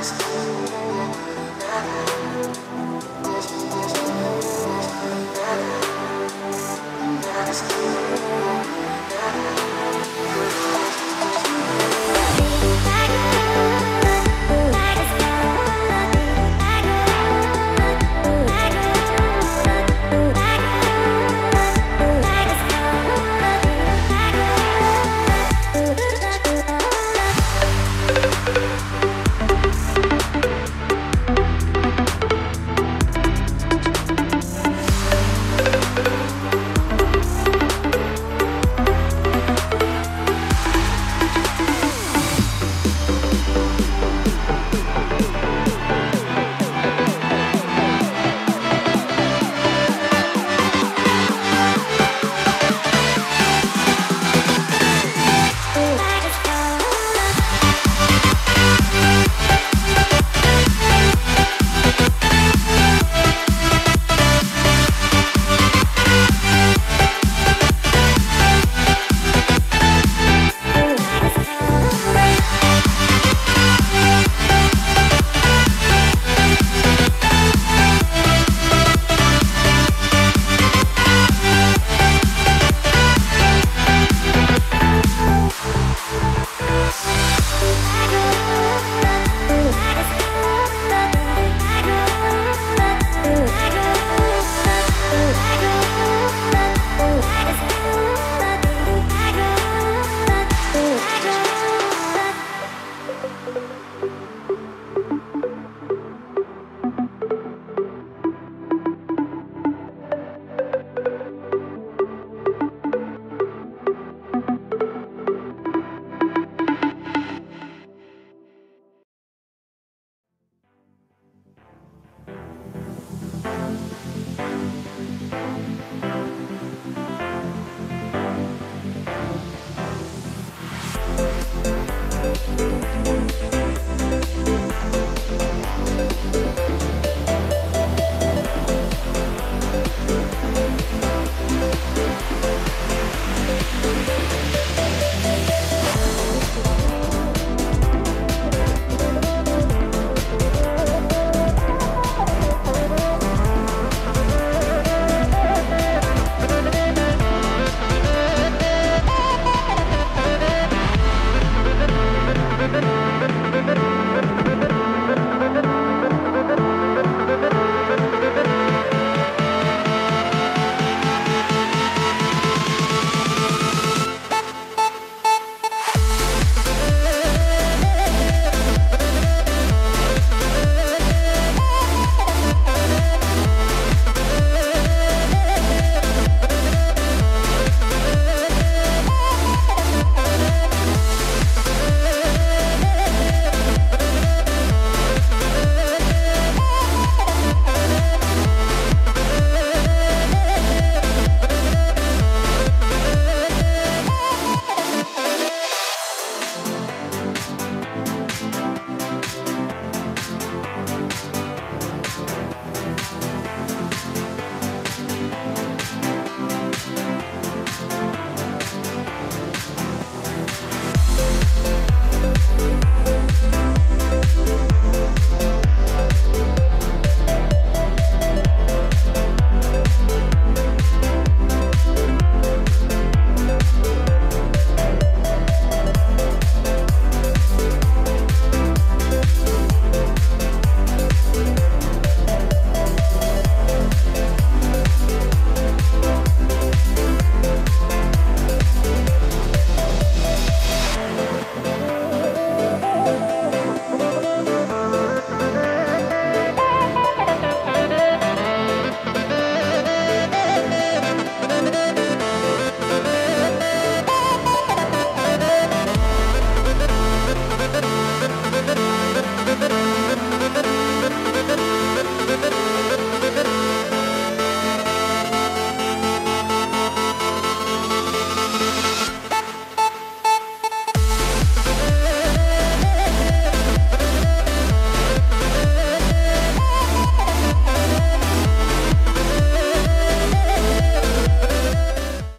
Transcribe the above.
Christ.